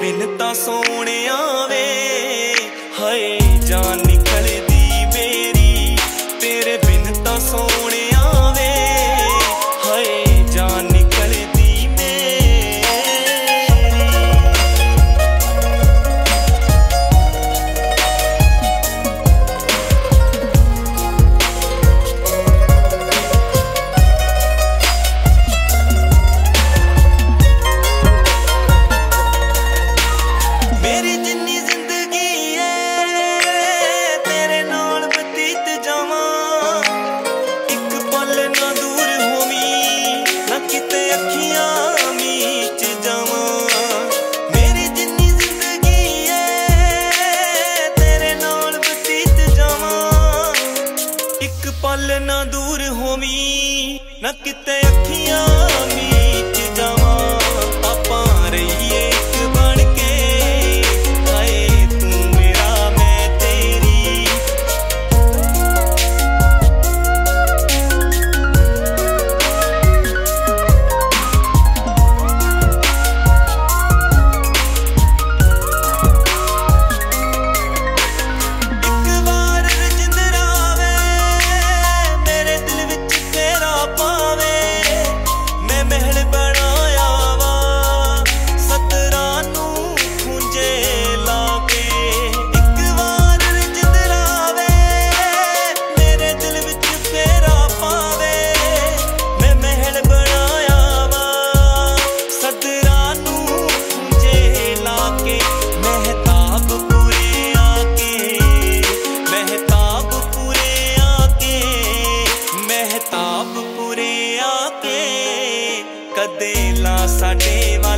ਬਿਨ ਤਾਂ ਸੋਹਣਿਆ ਨਾ ਦੂਰ ਹੋਵੀ ਨਾ ਕਿਤੇ ਅੱਖੀਆਂ ਮੀ। My team.